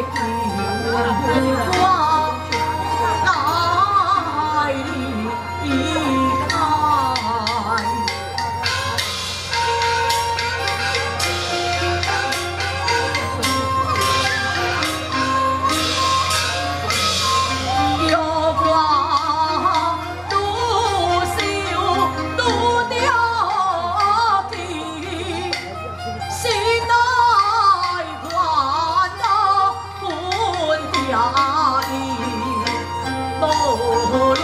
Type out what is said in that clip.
Itu. Oh,